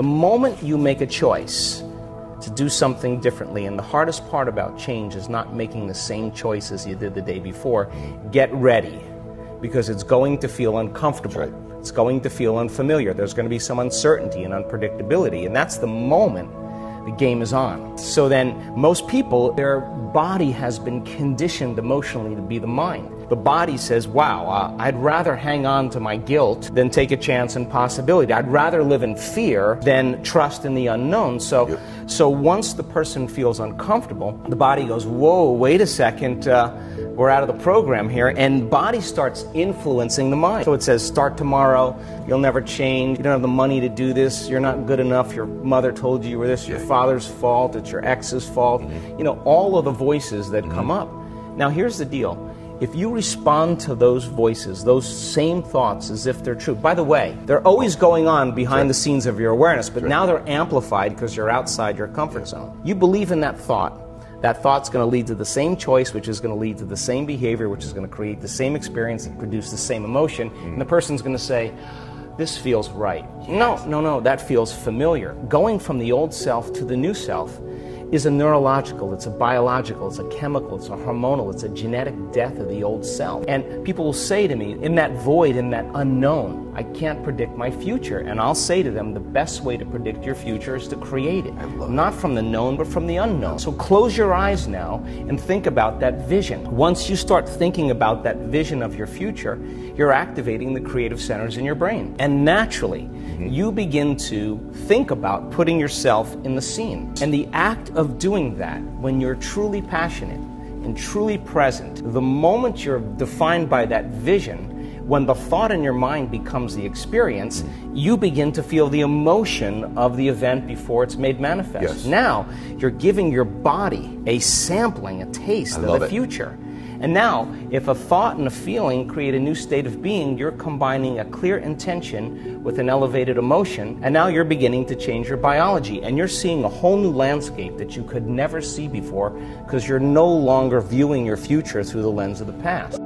The moment you make a choice to do something differently, and the hardest part about change is not making the same choice as you did the day before, get ready because it's going to feel uncomfortable. Right. It's going to feel unfamiliar. There's going to be some uncertainty and unpredictability, and that's the moment the game is on. So then, most people, their body has been conditioned emotionally to be the mind. The body says, wow, uh, I'd rather hang on to my guilt than take a chance and possibility. I'd rather live in fear than trust in the unknown. So, Yep. so once the person feels uncomfortable, the body goes, whoa, wait a second, uh, we're out of the program here. And body starts influencing the mind. So it says, start tomorrow, you'll never change, you don't have the money to do this, you're not good enough, your mother told you you were this, your Yeah. father's fault, it's your ex's fault. Mm-hmm. You know, all of the voices that mm-hmm. come up. Now, here's the deal. If you respond to those voices, those same thoughts as if they're true, by the way, they're always going on behind the scenes of your awareness, but now they're amplified because you're outside your comfort zone. You believe in that thought. That thought's going to lead to the same choice, which is going to lead to the same behavior, which is going to create the same experience and produce the same emotion. And the person's going to say, This feels right. No, no, no, that feels familiar. Going from the old self to the new self is a neurological, it's a biological, it's a chemical, it's a hormonal, it's a genetic death of the old self. And people will say to me, in that void, in that unknown, I can't predict my future. And I'll say to them, the best way to predict your future is to create it. Not from the known, but from the unknown. So close your eyes now and think about that vision. Once you start thinking about that vision of your future, you're activating the creative centers in your brain. And naturally, you begin to think about putting yourself in the scene. And the act of doing that, when you're truly passionate and truly present, the moment you're defined by that vision, when the thought in your mind becomes the experience, you begin to feel the emotion of the event before it's made manifest. Yes. Now, you're giving your body a sampling, a taste I of the it. future. And now, if a thought and a feeling create a new state of being, you're combining a clear intention with an elevated emotion, and now you're beginning to change your biology. And you're seeing a whole new landscape that you could never see before because you're no longer viewing your future through the lens of the past.